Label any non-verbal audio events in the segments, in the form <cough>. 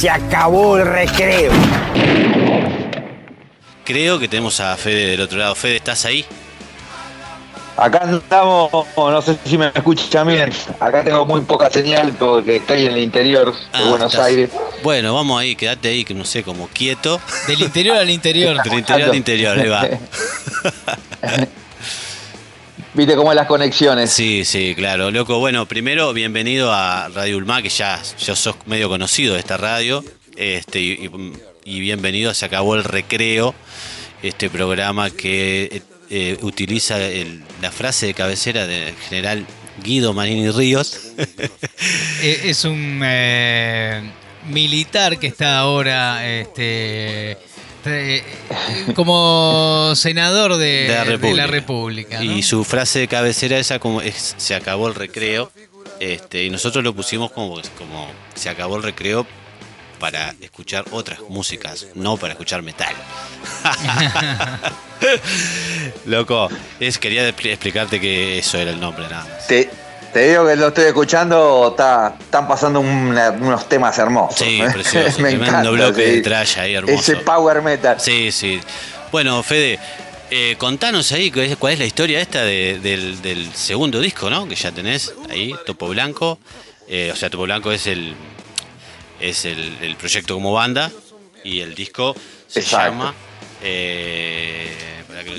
Se acabó el recreo. Creo que tenemos a Fede del otro lado. Fede, ¿estás ahí? Acá andamos, no sé si me escuchan bien. Acá tengo muy poca señal porque estoy en el interior de Ah, Buenos estás- Aires. Bueno, vamos ahí, quédate ahí, que no sé, como quieto. Del interior al interior. Del interior al interior, ahí va. <laughs> Viste cómo es las conexiones. Sí, sí, claro, loco. Bueno, primero, bienvenido a Radio Ulma, que ya, ya sos medio conocido de esta radio. Este, y, y- bienvenido a Se Acabó el Recreo, este programa que eh, utiliza el- la frase de cabecera del general Guido Manini Ríos. <laughs> Eh, es un eh, militar que está ahora este, como senador de, de la de República. la República. ¿no? Y su frase de cabecera esa como es se acabó el recreo. Este, y nosotros lo pusimos como, como se acabó el recreo para escuchar otras músicas, no para escuchar metal. <laughs> <laughs> Loco, es, quería expli- explicarte que eso era el nombre nada más. Te, te digo que lo estoy escuchando, está- están pasando una- unos temas hermosos. Sí, ¿eh? precioso. <laughs> Me tremendo encanta. bloque sí. de trash ahí hermoso. Ese power metal. Sí, sí. Bueno, Fede, eh, contanos ahí cuál es, la historia esta de- del, del segundo disco, ¿no? Que ya tenés ahí, Topo Blanco. Eh, o sea, Topo Blanco es el es el, el proyecto como banda y el disco se Exacto. llama eh,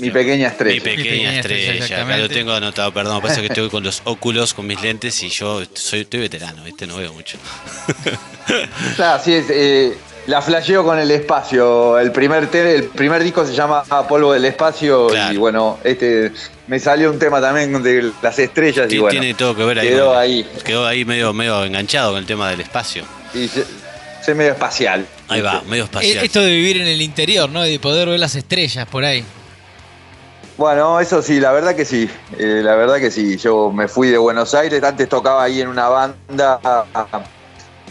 Mi pequeña estrella. Mi pequeña, Mi pequeña estrella, estrella. Acá lo tengo anotado, perdón. Pasa que estoy con los óculos, con mis lentes y yo soy, estoy veterano, ¿viste? No veo mucho. <laughs> Claro, sí, es, eh, la flasheo con el espacio. El primer, te- el primer disco se llama Polvo del Espacio Claro. y bueno, este me salió un tema también de las estrellas y Tiene- bueno, tiene todo que ver ahí. quedó con- ahí. Quedó ahí medio, medio enganchado con el tema del espacio. y se, se medio espacial. Ahí va, medio Eh, espacial. Esto de vivir en el interior, ¿no? De poder ver las estrellas por ahí. Bueno, eso sí, la verdad que sí, eh, la verdad que sí. Yo me fui de Buenos Aires, antes tocaba ahí en una banda,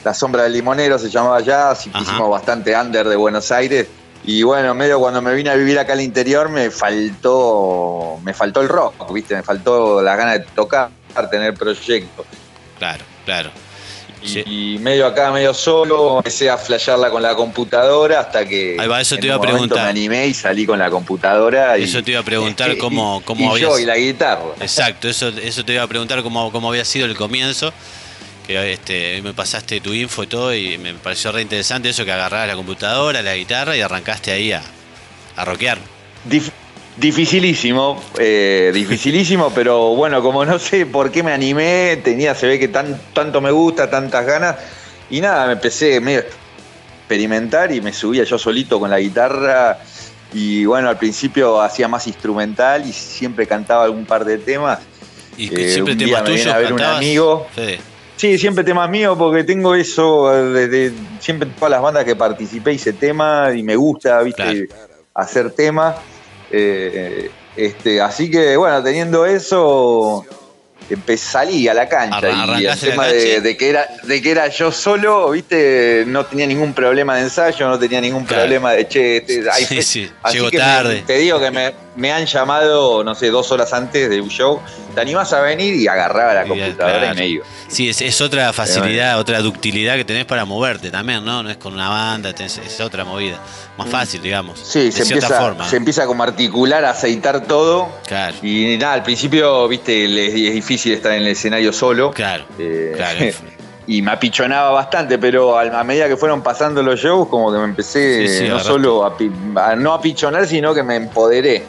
La Sombra del Limonero se llamaba ya, así que hicimos bastante under de Buenos Aires. Y bueno, medio cuando me vine a vivir acá al interior me faltó, me faltó el rock, ¿viste? Me faltó la gana de tocar, tener proyectos. Claro, claro. Y, Sí. y medio acá, medio solo, empecé a flashearla con la computadora hasta que Ahí va, eso te iba a preguntar. me animé y salí con la computadora. Y, Eso te iba a preguntar cómo- y- cómo y yo y la guitarra. Exacto, eso, eso te iba a preguntar cómo, cómo había sido el comienzo. Que este, hoy me pasaste tu info y todo y me pareció re interesante eso que agarrabas la computadora, la guitarra y arrancaste ahí a, a rockear. Dif- dificilísimo, eh, dificilísimo, <laughs> pero bueno, como no sé por qué me animé, tenía, se ve que tan, tanto me gusta, tantas ganas, y nada, me empecé medio a experimentar y me subía yo solito con la guitarra, y bueno, al principio hacía más instrumental y siempre cantaba algún par de temas. Y que Eh, siempre temas tuyos a ver un cantabas, amigo. Fede. Sí, siempre temas míos porque tengo eso, eh, desde siempre en todas las bandas que participé hice temas y me gusta, viste, hacer temas. Eh, este, así que bueno, teniendo eso, salí a la cancha Arran- y el tema de, de que era, de que era yo solo, viste, no tenía ningún problema de ensayo, no tenía ningún Claro. problema de che, este, hay Sí, sí, Así llegó que me- tarde. te digo que me, me han llamado, no sé, dos horas antes de un show. ¿Te animás a venir? Y agarraba la computadora claro. y me iba. Sí, es, es otra facilidad, otra ductilidad que tenés para moverte también, ¿no? No es con una banda, tenés- es otra movida. Más fácil, digamos. Mm. Sí, de se cierta empieza, forma. se empieza como a articular, a aceitar todo. Claro, Y nada, al principio, viste, es difícil estar en el escenario solo. claro, Eh, claro. <laughs> y me apichonaba bastante, pero a, medida que fueron pasando los shows, como que me empecé Sí, sí, no solo a, a no apichonar, sino que me empoderé.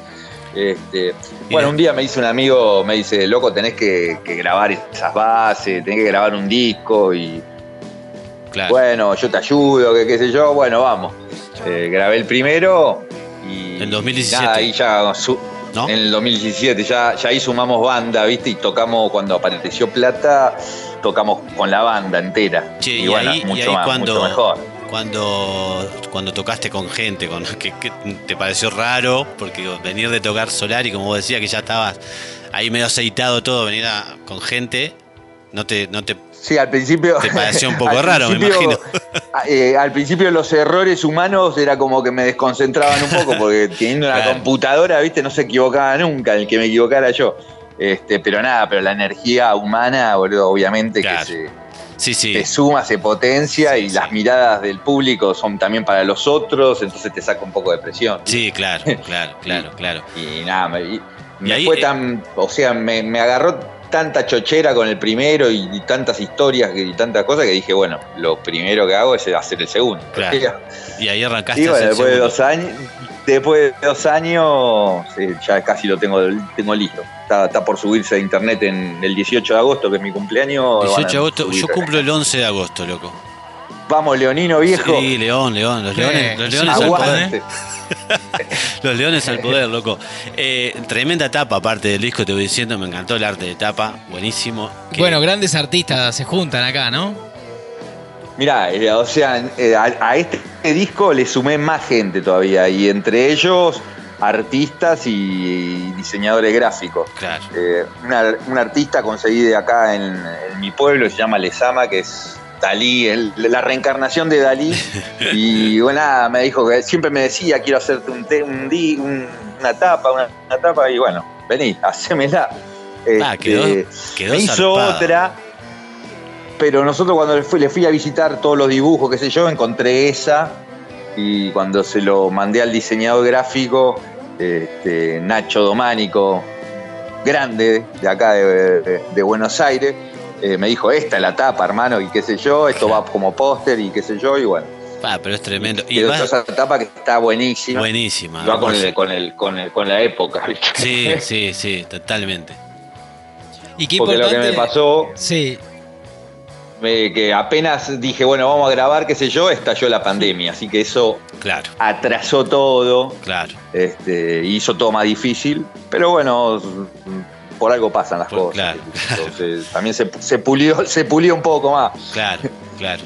Este, bueno, un día me dice un amigo, me dice, loco, tenés que, que grabar esas bases, tenés que grabar un disco y claro. bueno, yo te ayudo, que qué sé yo, bueno, vamos. Eh, grabé el primero y En 2017. nada, ahí ya su- ¿No? en el 2017 ya, ya ahí sumamos banda, ¿viste? Y tocamos cuando apareció Plata, tocamos con la banda entera. Che, y, y, bueno, ahí, y mucho ahí más, cuando, mucho mejor. Cuando cuando tocaste con gente, con que, que te pareció raro, porque venir de tocar Solar y como vos decías que ya estabas ahí medio aceitado todo, venir a- con gente, no te, no te Sí, al principio. Te pareció un <laughs> poco raro, me imagino. <laughs> eh, al principio los errores humanos era como que me desconcentraban un poco, porque <laughs> teniendo una Claro. computadora, viste, no se equivocaba nunca, el que me equivocara yo. Este, pero nada, pero la energía humana, boludo, obviamente Claro. que se, Sí, sí. se suma, se potencia y las miradas del público son también para los otros, entonces te saca un poco de presión. Sí, claro, <laughs> claro, claro, claro. Y nada, me, y me ahí, fue eh, tan, o sea, me, me agarró tanta chochera con el primero y, y tantas historias y tantas cosas que dije, bueno, lo primero que hago es hacer el segundo. Claro. <laughs> Y ahí arrancaste Y bueno, después de segundo. dos años, después de dos años, sí, ya casi lo tengo, tengo listo. Está, está por subirse a internet en el 18 de agosto, que es mi cumpleaños. Van a 18 de agosto, yo cumplo el 11 de agosto, loco. Vamos, Leonino viejo. Sí, León, León, los leones, los sí, leones al poder. Aguante. <laughs> Los leones al poder, loco. Eh, tremenda tapa, aparte del disco, te voy diciendo, me encantó el arte de tapa, buenísimo. Que- Bueno, grandes artistas se juntan acá, ¿no? Mirá, eh, o sea, eh, a, a este disco le sumé más gente todavía, y entre ellos artistas y, diseñadores gráficos. Claro. Eh, una- un artista conseguí de acá en, en mi pueblo, se llama Lezama, que es Dalí, el- la reencarnación de Dalí. <laughs> Y bueno, nada, me dijo que siempre me decía, quiero hacerte un, te- un di- un- una tapa, una, una tapa, y bueno, vení, hacémela. Ah, Este, quedó, quedó hizo zarpada. otra, pero nosotros cuando le fui, le fui a visitar todos los dibujos, qué sé yo, encontré esa y cuando se lo mandé al diseñador gráfico, este, Nacho Dománico, grande de acá de, de- de Buenos Aires, eh, me dijo, esta es la tapa, hermano, y qué sé yo, esto va como póster y qué sé yo, y bueno. Ah, pero es tremendo. Y quedó va- esa tapa que está buenísima. buenísima. Va con, el, con, el, con, el- con la época. Sí, sí, sí, totalmente. Y qué Porque lo que me pasó Sí, que apenas dije, bueno, vamos a grabar, qué sé yo, estalló la pandemia. Así que eso Claro, atrasó todo, claro. este, hizo todo más difícil. Pero bueno, por algo pasan las Por- cosas. claro. Entonces también se, se pulió, <laughs> se pulió un poco más. Claro, claro.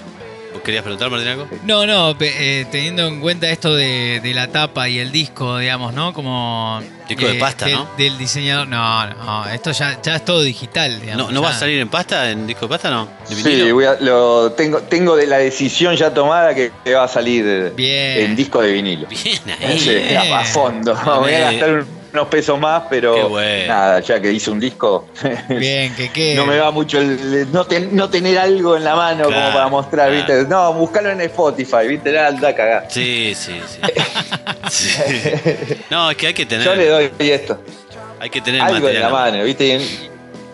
¿Vos querías preguntar, Martín, algo? No, no, eh, teniendo en cuenta esto de, de la tapa y el disco, digamos, ¿no? Como. eh, Disco de pasta, del, ¿no? Del diseñador. No, no, esto ya, ya es todo digital, digamos. ¿No, ¿No va a salir en pasta, en disco de pasta, no? ¿De Sí, voy a- lo, tengo, tengo de la decisión ya tomada que, va a salir Bien. en disco de vinilo. Bien ahí. Sí, Bien. a, a fondo. <laughs> Voy a gastar un- unos pesos más, pero bueno. nada, ya que hice un disco. <laughs> Bien, que. No me va mucho el no, ten- no tener algo en la mano Claro, como para mostrar, claro. ¿viste? No, buscarlo en Spotify, ¿viste? Nada, anda a cagar. Sí, sí, sí. <laughs> Sí. <laughs> No, es que hay que tener, Yo le doy esto, hay que tener algo en la mano, ¿viste?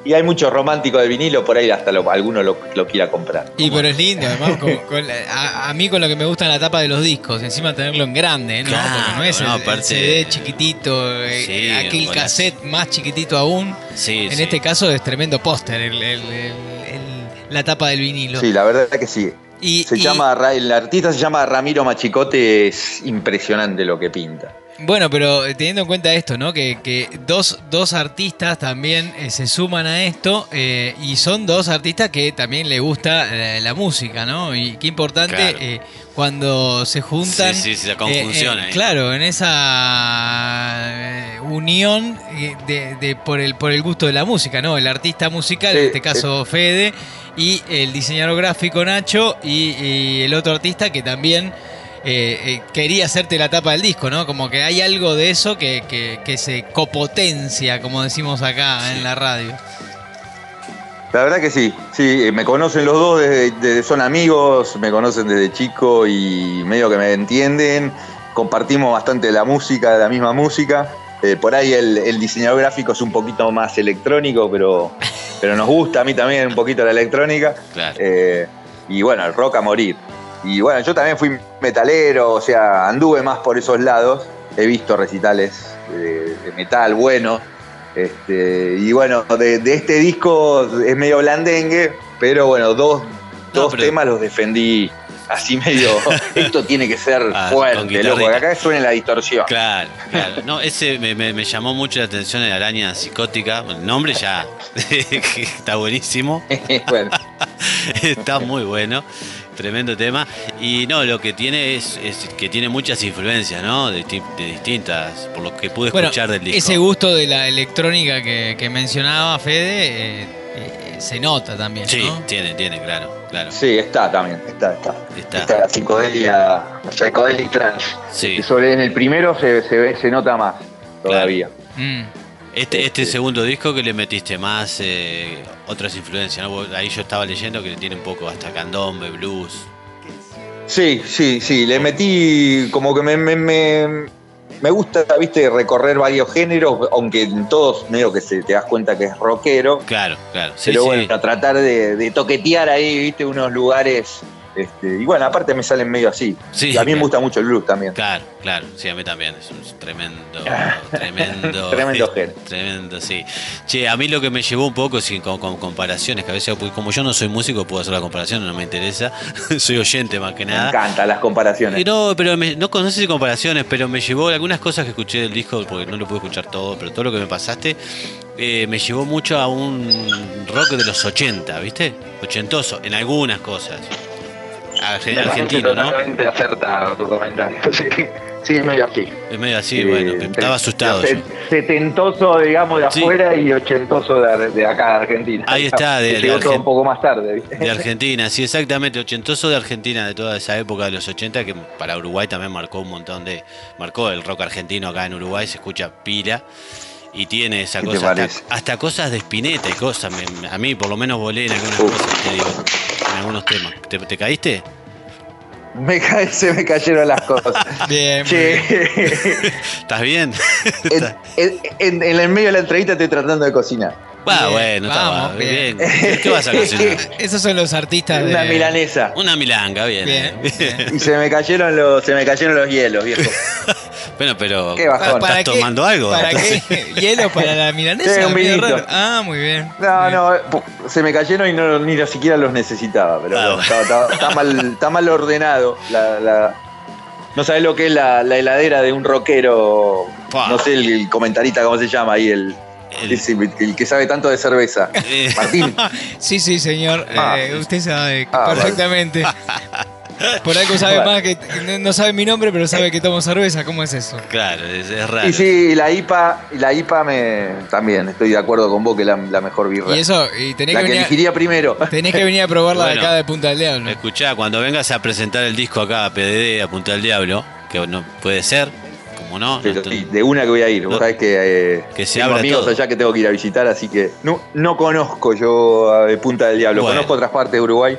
Y, hay mucho romántico del vinilo, por ahí hasta lo- alguno lo, lo quiera comprar. Y pero es lindo, además, <laughs> con- con la- a, a mí con lo que me gusta la tapa de los discos, encima tenerlo en grande, ¿no? Claro, Porque no es el, no, el aparte- CD chiquitito, eh, Sí, aquel cassette más chiquitito aún. Sí, en sí. este caso es tremendo póster, el- el- el- el- la tapa del vinilo. Sí, la verdad que sí. Y- Se y- llama, Ra- el artista se llama Ramiro Machicote, es impresionante lo que pinta. Bueno, pero eh, teniendo en cuenta esto, ¿no? Que, que dos, dos artistas también eh, se suman a esto eh, y son dos artistas que también le gusta eh, la música, ¿no? Y qué importante Claro. eh, cuando se juntan. Sí, sí, sí, la conjunción ahí. Claro, en esa eh, unión eh, de, de- por, el, por el gusto de la música, ¿no? El artista musical, Sí, en este caso Fede, y el diseñador gráfico Nacho, y, y el otro artista que también eh, eh, quería hacerte la tapa del disco, ¿no? Como que hay algo de eso que, que- que se copotencia, como decimos acá en la radio. La verdad que sí, sí, me conocen los dos, desde, desde- son amigos, me conocen desde chico y medio que me entienden, compartimos bastante la música, la misma música. Eh, por ahí el, el diseñador gráfico es un poquito más electrónico, pero, pero nos gusta a mí también un poquito la electrónica. Claro. Eh, y bueno, el rock a morir. Y bueno, yo también fui metalero, o sea, anduve más por esos lados. He visto recitales de, de metal buenos. Este, y bueno, de, de este disco es medio blandengue, pero bueno, dos, No, dos pero- temas los defendí así medio. <laughs> Esto tiene que ser Ah, fuerte, loco. Acá suene la distorsión. Claro, claro. No, ese me, me- me llamó mucho la atención de Araña Psicótica. El nombre ya <laughs> está buenísimo. <laughs> bueno, Está muy bueno. Tremendo tema. Y no, lo que tiene es, es que tiene muchas influencias, ¿no? De, ti- de distintas, por lo que pude Bueno, escuchar del disco. ese gusto de la electrónica que, que mencionaba Fede eh, eh, se nota también, Sí, ¿no? tiene, tiene, claro, claro. sí, está también, está, está. Está. la psicodelia, trance. Sí. Sobre en el primero se, se, ve- se nota más todavía. Mm. Este, este Este- segundo disco que le metiste más eh, otras influencias, Ahí yo estaba leyendo que tiene un poco hasta candombe, blues. Sí, sí, sí, le metí como que me, me, me, me gusta, viste, recorrer varios géneros, aunque en todos medio que se te das cuenta que es rockero. Claro, claro. Sí, pero sí. bueno, tratar de, de toquetear ahí, viste, unos lugares. Este, y bueno, aparte me salen medio así. Sí, y a mí claro. me gusta mucho el blues también. Claro, claro, sí, a mí también, es un tremendo, <laughs> tremendo, <laughs> Tremendo <laughs> género. tremendo, sí. Che, a mí lo que me llevó un poco, sí, con, con comparaciones, que a veces, como yo no soy músico, puedo hacer la comparación, no me interesa, soy oyente más que Me nada. encantan las comparaciones. Y no, pero me- no conoces si comparaciones, pero me llevó algunas cosas que escuché del disco, porque no lo pude escuchar todo, pero todo lo que me pasaste, eh, me llevó mucho a un rock de los 80, ¿viste? Ochentoso, en algunas cosas. Arge- Argentino, ¿no? Totalmente acertado tu comentario. <laughs> Sí, sí, medio así. Es medio así, bueno, estaba asustado. yo. Setentoso, digamos, de Sí. afuera y ochentoso de, de acá, de Argentina. Ahí está, de- de Argen- un poco más tarde, ¿viste? De Argentina, sí, exactamente, ochentoso de Argentina, de toda esa época de los 80, que para Uruguay también marcó un montón de. Marcó el rock argentino acá en Uruguay, se escucha pila. Y tiene esa ¿Qué te cosa, hasta, cosas de espineta y cosas. me- me- a mí, por lo menos, volé en algunas Uf. cosas, te digo, en algunos temas. ¿Te, te caíste? Me ca- se me cayeron las cosas. <laughs> Bien, che, bien. <laughs> ¿Estás bien? en, <laughs> en- en- en el medio de la entrevista estoy tratando de cocinar. Va, Bien, bueno, vamos, bien. bien. ¿Qué vas a cocinar? Esos son los artistas de. Una milanesa. Una milanga, bien. Bien, bien. Y se me cayeron los, se me cayeron los hielos, viejo. Bueno, pero. Qué bajón. ¿Estás qué? tomando algo? ¿Para qué? <laughs> ¿Hielo para la milanesa? Sí, un vinito. Ah, muy bien. No, no, pu- se me cayeron y no, ni siquiera los necesitaba, pero Ah, bueno, estaba- está, mal, está mal ordenado. La, la- no sabes lo que es la, la heladera de un rockero, Pa. no sé el, el comentarista, ¿cómo se llama ahí? El, El- ese- el que sabe tanto de cerveza. Eh, Martín. <laughs> Sí, sí, señor. Ah. Eh, usted sabe Ah, vale. <laughs> Por algo sabe Bueno. más que. No, no sabe mi nombre, pero sabe que tomo cerveza. ¿Cómo es eso? claro, es, es raro. Y sí, la IPA, y la IPA me también estoy de acuerdo con vos que es la, la mejor birra. Y eso, y tenés la que, que venir, a- elegiría primero. tenés que venir a probarla de acá de Punta del Diablo. Escuchá, cuando vengas a presentar el disco acá a PDD, a Punta del Diablo, que no puede ser, como no, Pero no- sí, de una que voy a ir. Vos No. sabés que, eh, Que se tengo amigos todo. allá que tengo que ir a visitar, así que no, no conozco yo eh, Punta del Diablo. Bueno. Conozco otras partes de Uruguay,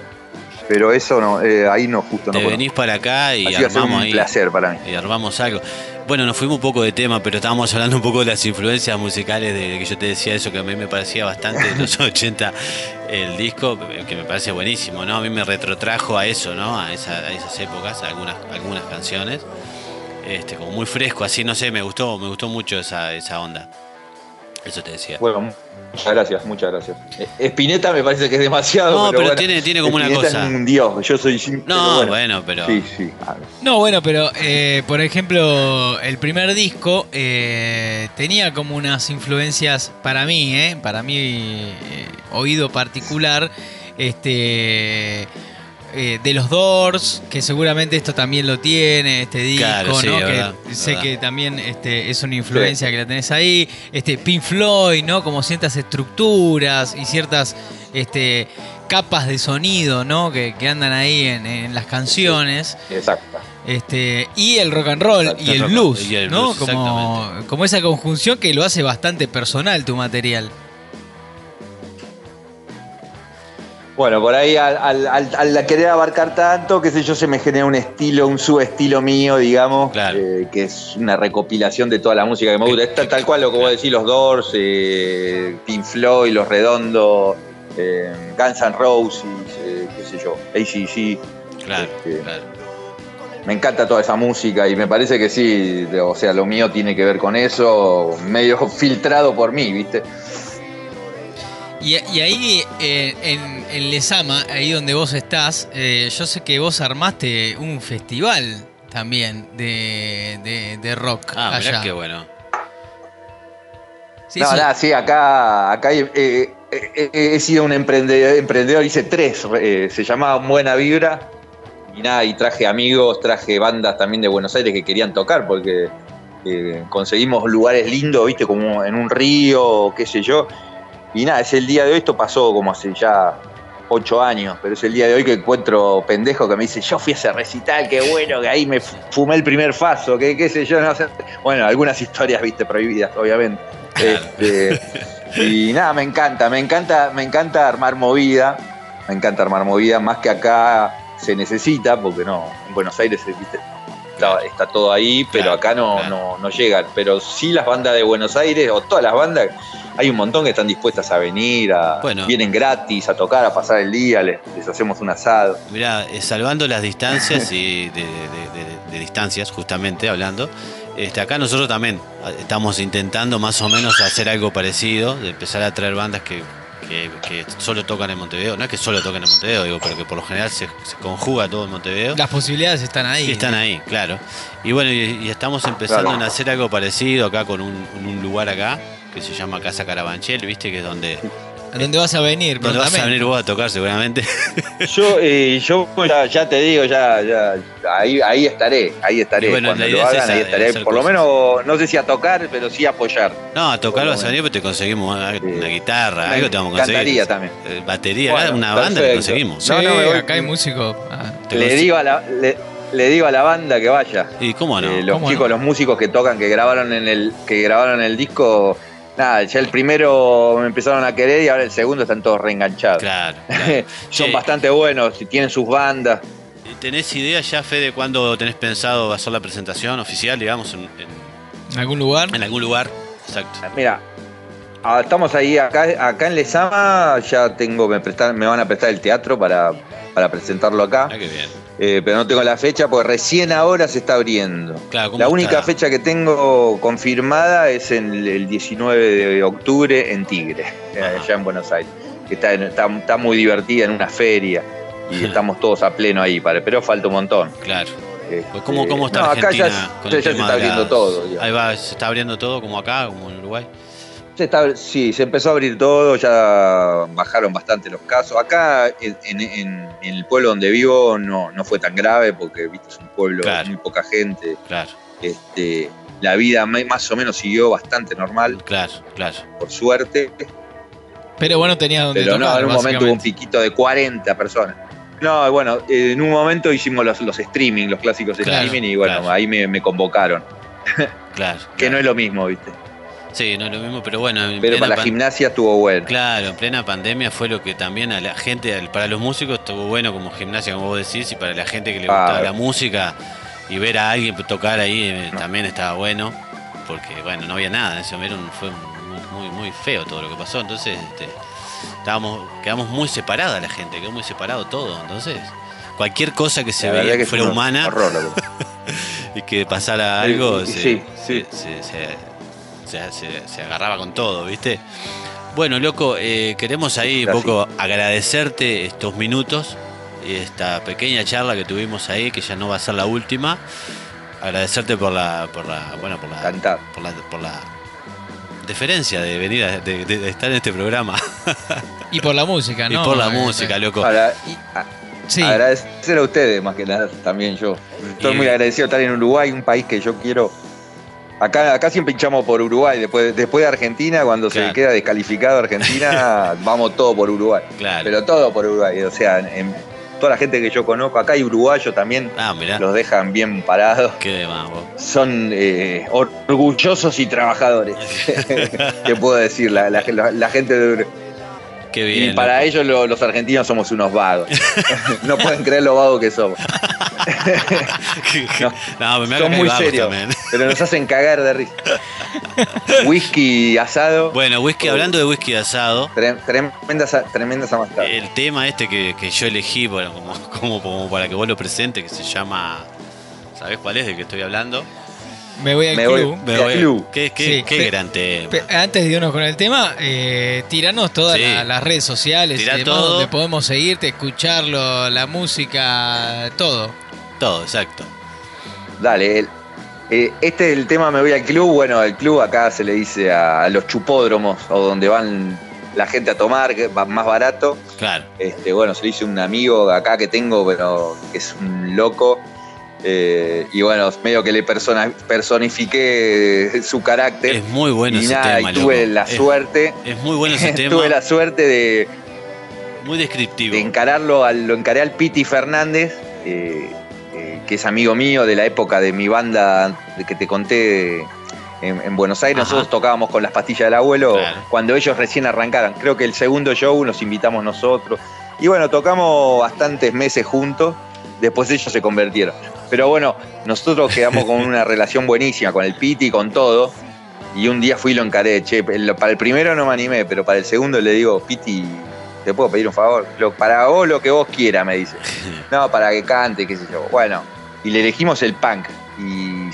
pero eso no, eh, ahí no, justo te no conozco. venís para acá y Así va a ser armamos un ahí. placer para mí. Y armamos algo. Bueno, nos fuimos un poco de tema, pero estábamos hablando un poco de las influencias musicales de que yo te decía eso que a mí me parecía bastante de los <laughs> 80 el disco, que me parece buenísimo, ¿no? A mí me retrotrajo a eso, ¿no? A, esa- a esas épocas, a algunas, algunas canciones. Este, como muy fresco, así, no sé, me gustó, me gustó mucho esa, esa onda. Eso te decía. Bueno, muchas gracias, muchas gracias. Eh, Spinetta me parece que es demasiado. No, pero bueno, tiene- tiene como una cosa. es un dios, yo soy. sin- No, pero bueno, pero. Sí, sí. No, bueno, pero eh, por ejemplo, el primer disco eh, tenía como unas influencias para mí, ¿eh? para mi eh, oído particular, este eh, de los Doors, que seguramente esto también lo tiene, este disco, Claro, sí, ¿no? que verdad, sé verdad. que también este, es una influencia que la tenés ahí. Este Pink Floyd, ¿no? Como ciertas estructuras y ciertas este, capas de sonido, ¿no? Que, que andan ahí en, en las canciones. Exacto. Este, y el rock and roll Exacto, y el rock- blues, y el ¿no? blues, como, como esa conjunción que lo hace bastante personal tu material. Bueno, por ahí al, al- al- al querer abarcar tanto, qué sé yo, se me genera un estilo, un subestilo mío, digamos, Claro. eh, que es una recopilación de toda la música que me gusta. Es tal, cual lo que vos decís, los Doors, eh, Pink Floyd, Los Redondos, eh, Guns N' Roses, eh, qué sé yo, ACC. Claro, Este, claro. Me encanta toda esa música y me parece que sí, o sea, lo mío tiene que ver con eso, medio <laughs> filtrado por mí, ¿viste? Y, y ahí eh, en, en Lesama, ahí donde vos estás, eh, yo sé que vos armaste un festival también de, de- de rock Ah, mirá allá. qué bueno. Sí, no, sí. nada, sí, acá, acá he, he- sido un emprendedor, emprendedor hice tres, eh, se llamaba Buena Vibra, y nada, y traje amigos, traje bandas también de Buenos Aires que querían tocar, porque eh, conseguimos lugares lindos, viste, como en un río, qué sé yo, y nada, es el día de hoy, esto pasó como hace ya ocho años, pero es el día de hoy que encuentro pendejo que me dice, yo fui a ese recital, qué bueno, que ahí me fu- fumé el primer faso, que qué sé yo, no sé. Bueno, algunas historias, viste, prohibidas, obviamente. Este, y nada, me encanta, me encanta, me encanta armar movida, me encanta armar movida, más que acá se necesita, porque no, en Buenos Aires ¿viste? Está, está todo ahí, pero Claro, acá no, claro. no, no llegan. Pero sí las bandas de Buenos Aires, o todas las bandas, hay un montón que están dispuestas a venir, a, Bueno. vienen gratis a tocar, a pasar el día, les, les hacemos un asado. Mirá, eh, salvando las distancias y de, de- de- de distancias, justamente hablando, este, acá nosotros también eh, estamos intentando más o menos hacer algo parecido, de empezar a traer bandas que, que- que solo tocan en Montevideo. No es que solo tocan en Montevideo, digo, pero que por lo general se, se conjuga todo en Montevideo. Las posibilidades están ahí. Sí, están ahí, claro. Y bueno, y, y estamos empezando Claro. a hacer algo parecido acá con un, un lugar acá que se llama Casa Carabanchel, ¿viste? Que es donde, ¿A dónde vas a venir? donde vas a venir vos a tocar seguramente. <laughs> Yo, eh, yo ya, ya te digo, ya, ya ahí, ahí estaré, ahí estaré. Bueno, Cuando la lo idea es hagan, esa, ahí estaré. Por lo menos, no sé si a tocar, pero sí a apoyar. No, a tocar vas a venir, pero te conseguimos una, guitarra, Me algo te vamos a conseguir. también. Eh, Batería, acá, Bueno, una banda perfecto. conseguimos. Sí, No, no, voy- acá hay músicos. Ah, Le digo, a la, le, le digo a la banda que vaya. ¿Y cómo no? Eh, los ¿Cómo chicos, no? los músicos que tocan, que grabaron en el, que grabaron el disco, nada, ya el primero me empezaron a querer y ahora el segundo están todos reenganchados. Claro. <laughs> claro. Son bastante buenos, tienen sus bandas. ¿Tenés idea ya, Fede, cuándo tenés pensado hacer la presentación oficial, digamos, en, en- ¿En algún lugar? en algún lugar? Exacto. Mira, ah, estamos ahí, acá, acá en Lesama, ya tengo, me, prestan- me van a prestar el teatro para, para presentarlo acá, Ah, qué bien. Eh, pero no tengo la fecha porque recién ahora se está abriendo. Claro, ¿cómo La única está? fecha que tengo confirmada es en el- el 19 de octubre en Tigre, eh, Ajá. allá en Buenos Aires. Que está, está, está muy divertida en una feria y estamos todos a pleno ahí, para- pero falta un montón. Claro. Este, Pues, ¿Cómo, cómo está no, acá Argentina ya, con ya el se está abriendo las- todo. digamos. Ahí va, se está abriendo todo como acá, como en Uruguay. Se está- sí, se empezó a abrir todo, ya bajaron bastante los casos. Acá en, en- en- en el pueblo donde vivo no, no fue tan grave porque viste es un pueblo Claro. muy poca gente. Claro, Este, la vida más o menos siguió bastante normal, claro, claro. por suerte. Pero bueno, tenía donde Pero no, tocar, en un momento hubo un piquito de 40 personas. No, bueno, eh, en un momento hicimos los, los streaming, los clásicos Claro, streaming, y bueno, claro. ahí me, me convocaron. <laughs> Claro. Que no es lo mismo, ¿viste? Sí, no es lo mismo, pero bueno. en Pero para la gimnasia estuvo bueno. Claro, en plena pandemia fue lo que también a la gente, para los músicos estuvo bueno como gimnasia, como vos decís, y para la gente que le gustaba Ah. la música y ver a alguien tocar ahí eh, también estaba bueno, porque bueno, no había nada, un- fue muy, muy, feo todo lo que pasó, entonces este, estábamos, quedamos muy separadas la gente, quedó muy separado todo, entonces cualquier cosa que se La veía que fuera humana horror, <laughs> y que pasara algo, Sí, se, sí, se- se- se- se- se agarraba con todo, ¿viste? Bueno, loco, eh, queremos ahí un poco agradecerte estos minutos y esta pequeña charla que tuvimos ahí, que ya no va a ser la última. Agradecerte por la, por la, bueno, por la, Encantado. por la, por la deferencia de venir a de, de- de estar en este programa Y por la música, <laughs> y ¿no? por la música, loco. Ahora, a- Sí, Agradecer a ustedes más que nada también yo. Estoy Y- muy agradecido de estar en Uruguay, un país que yo quiero. Acá, acá siempre hinchamos por Uruguay, después, después de Argentina, cuando Claro. se queda descalificado Argentina, <laughs> vamos todo por Uruguay. Claro. Pero todo por Uruguay. O sea, en- toda la gente que yo conozco, acá hay uruguayos también, ah, los dejan bien parados. qué más. Son eh, orgullosos y trabajadores. <laughs> ¿Qué puedo decir? La, la- la- la gente de Uruguay. Qué bien. Y para loco. ellos lo- los argentinos somos unos vagos. <laughs> no pueden creer lo vagos que somos. no, me Son hago muy serios, también. Pero nos hacen cagar de risa. Whisky asado, Bueno, whisky, hablando de whisky asado, tre- tremendas, tremendas amascadas. el tema este que, que yo elegí bueno, como, <laughs> como, como para que vos lo presentes, que se llama. ¿Sabés cuál es del que estoy hablando? me voy al Me voy- club. Me voy- club. Qué, qué- Sí, qué pe- gran tema. Pe- Antes de irnos con el tema, eh, tiranos todas Sí. la- las redes sociales Tirá y demás, todo. donde podemos seguirte, escucharlo, la música, todo. Todo, exacto. Dale, el- eh, este es el tema Me voy al club. Bueno, el club acá se le dice a, los chupódromos o donde van la gente a tomar, que va más barato. Claro. Este, bueno, se lo hice un amigo acá que tengo, pero que es un loco. Eh, y bueno, medio que le persona- personifiqué su carácter. Es muy bueno y ese nada, tema, y tuve loco. la Es- suerte. Es muy bueno ese <laughs> tema. tuve la suerte de, Muy descriptivo. de encararlo, al, lo encaré al Piti Fernández, eh, que es amigo mío de la época de mi banda que te conté en, en Buenos Aires. Ajá. Nosotros tocábamos con las pastillas del abuelo Claro. cuando ellos recién arrancaron. Creo que el segundo show nos invitamos nosotros. Y bueno, tocamos bastantes meses juntos. Después ellos se convirtieron. Pero bueno, nosotros quedamos con una relación buenísima con el Piti, con todo. Y un día fui y lo encaré. Che, para el primero no me animé, pero para el segundo le digo, Piti, ¿te puedo pedir un favor? Para vos lo que vos quieras, me dice. <laughs> No, para que cante, qué sé yo. Bueno, y le elegimos el punk. Y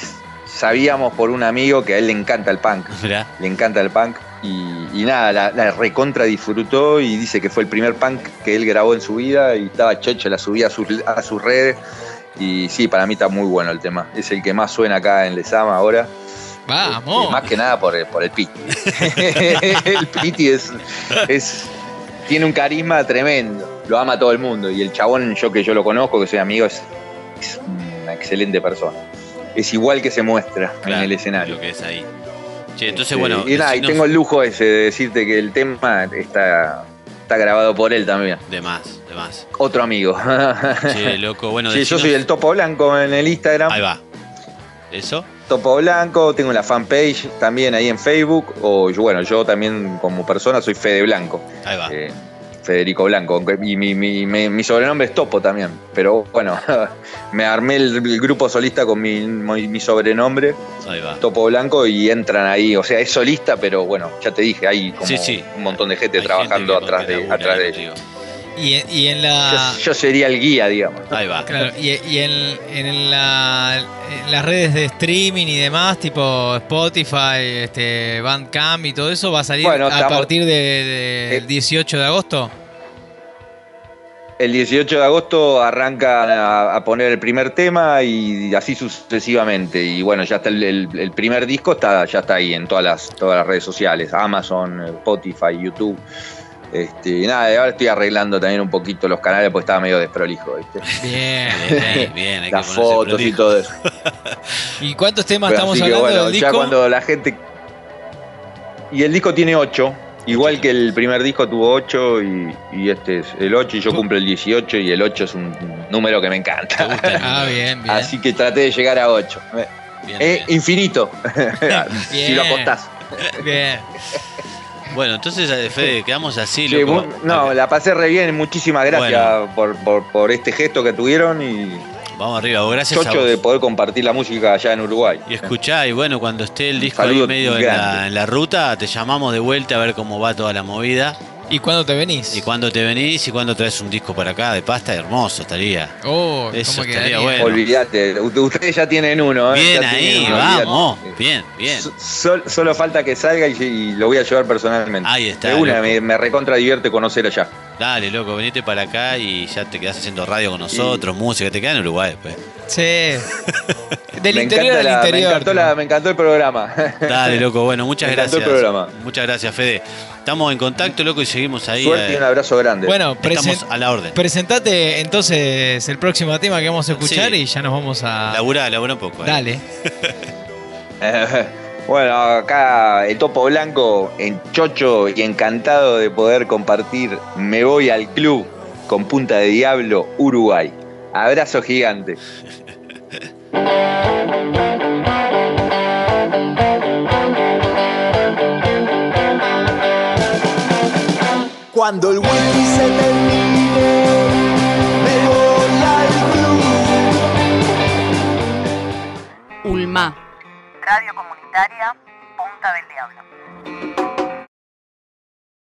sabíamos por un amigo que a él le encanta el punk. Mirá. Le encanta el punk. Y, y nada, la, la recontra disfrutó y dice que fue el primer punk que él grabó en su vida y estaba chocho, la subía a sus, a sus redes. Y sí, para mí está muy bueno el tema. Es el que más suena acá en Lesama ahora. Vamos. Eh, más que nada por el, por el Piti. <laughs> el Piti es, es, tiene un carisma tremendo. Lo ama todo el mundo. Y el chabón, yo que yo lo conozco, que soy amigo, es, excelente persona. Es igual que se muestra en el escenario. Lo que es ahí. Che, entonces, Sí, bueno. y nada, y tengo el lujo ese de decirte que el tema está, está grabado por él también. De más, de más. Otro amigo. <laughs> Che, <laughs> loco, bueno. Sí, yo soy el Topo Blanco en el Instagram. Ahí va. ¿Eso? Topo Blanco, tengo la fanpage también ahí en Facebook. O bueno, yo también como persona soy Fede Blanco. Ahí va. eh, Federico Blanco. aunque Y mi, mi- mi- mi sobrenombre es Topo también. Pero bueno, <laughs> me armé el, el grupo solista con mi, mi- mi sobrenombre, Ahí va. Topo Blanco, y entran ahí. O sea, es solista, pero bueno, ya te dije, hay como Sí, sí. un montón de gente Hay trabajando gente atrás de, atrás de ellos. Y, y en la. Yo, yo sería el guía, digamos. Ahí va. Claro, y, y en, en la- en las redes de streaming y demás, tipo Spotify, este, Bandcamp y todo eso, va a salir Bueno, a estamos- partir de- de- del Eh, 18 de agosto. El 18 de agosto arranca a, a poner el primer tema y así sucesivamente. Y bueno, ya está el, el- el primer disco, está, ya está ahí en todas las, todas las redes sociales, Amazon, Spotify, YouTube. Este, nada, y ahora estoy arreglando también un poquito los canales porque estaba medio desprolijo, ¿viste? Bien. <laughs> Bien, bien. Hay Las que fotos y todo eso. <laughs> ¿Y cuántos temas Pero estamos así que hablando bueno, del ya disco? cuando la gente. Y el disco tiene 8, igual que el primer disco tuvo 8 y, y este es el 8 y yo cumplo el 18 y el 8 es un número que me ¿Te encanta. Ah, <laughs> bien, bien. Así que traté de llegar a 8. Bien, Es bien. infinito. <laughs> si lo acostás. Bien. Bueno, entonces, eh, Fede, quedamos así, Che, loco. no, la pasé re bien. Muchísimas gracias por, por, por este gesto que tuvieron y Vamos arriba, vos, gracias a chocho vos. de poder compartir la música allá en Uruguay. Y escuchá, y bueno, cuando esté el disco ahí medio en la, en la ruta, te llamamos de vuelta a ver cómo va toda la movida. ¿Y cuándo te venís? Y cuándo te venís y cuándo traes un disco para acá de pasta, hermoso estaría. Oh, Eso ¿cómo estaría bueno. Olvídate, ustedes ya tienen uno. ¿eh? Bien Ya ahí, tienen vamos. Bien, bien. So- sol- solo falta que salga y, y lo voy a llevar personalmente. Ahí está, De una, me, me recontra divierte conocer allá. Dale, loco, venite para acá y ya te quedás haciendo radio con nosotros, música, te quedás en Uruguay pues. después. Sí. <laughs> Del me, interior al la- me interior. encantó la- me encantó el programa. Dale, loco, bueno, muchas <laughs> Me encantó gracias. el programa. Muchas gracias, Fede. Estamos en contacto, loco, y seguimos ahí. Suerte y eh, un abrazo grande. Bueno, estamos a la orden. presentate entonces el próximo tema que vamos a escuchar Sí. y ya nos vamos a. Laburá, laburá un poco. eh. Dale. <laughs> bueno, acá el Topo Blanco en Chocho y encantado de poder compartir Me Voy al Club con Punta de Diablo, Uruguay. Abrazo gigante. <laughs> Cuando el whisky se termine, me voy al club. Ulma. Radio Comunitaria Punta del Diablo.